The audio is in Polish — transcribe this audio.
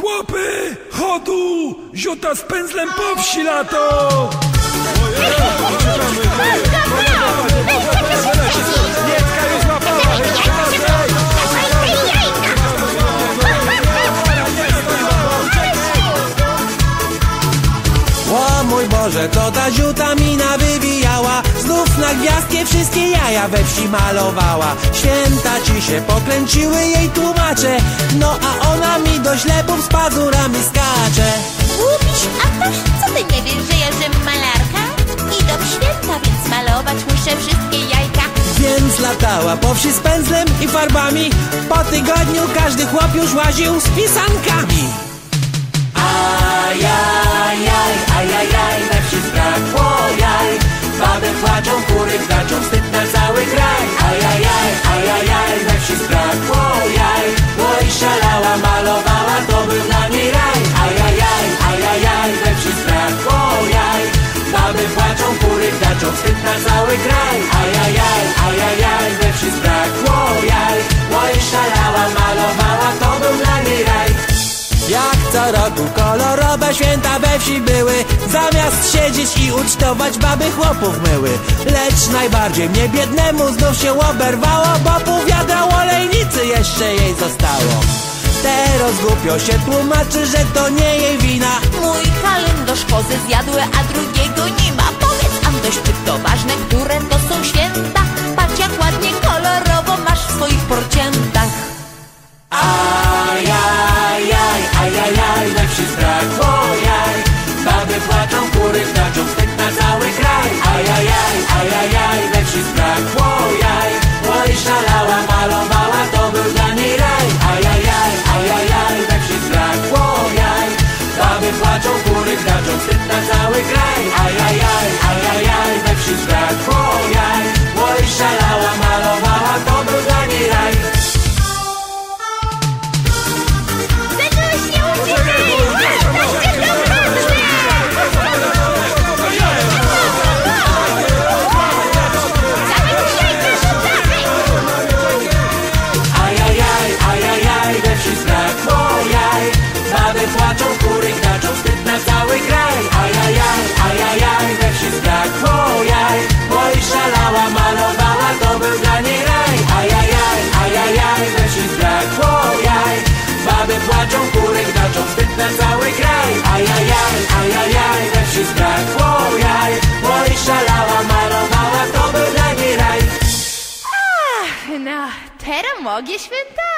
Chłopy, chodu, ziuta z pędzlem po wsi lato! O mój Boże, to ta ziuta mina wywijała Znów na gwiazdkę wszystkie jaja we wsi malowała. Święta ci się pokręciły jej tłumacze. No a do ślepów z pazurami skacze Łupiś, a toż co ty nie wiesz, że ja żem malarka? Idą święta, więc malować muszę wszystkie jajka. Więc latała po wsi z pędzlem i farbami. Po tygodniu każdy chłop już łaził z pisankami. Ajajaj, ajajaj, we wsi zbrakło jaj. Baby płaczą, kury wdaczą, wstyd na cały kraj. Ajajaj, ajajaj, we wsi zbrakło cały kraj. Ajajaj, ajajaj, we wsi zbrakło jaj. I szalała, malowała, to był dla niej raj. Jak co roku kolorowe święta we wsi były Zamiast siedzieć i ucztować baby chłopów myły. Lecz najbardziej mnie biednemu znów się oberwało Bo pół wiadra olejnicy jeszcze jej zostało. Teraz głupio się tłumaczy, że to nie jej wina. Mój kalendarz kozy zjadły, a drugiego nie ma No, teraz mogę świętować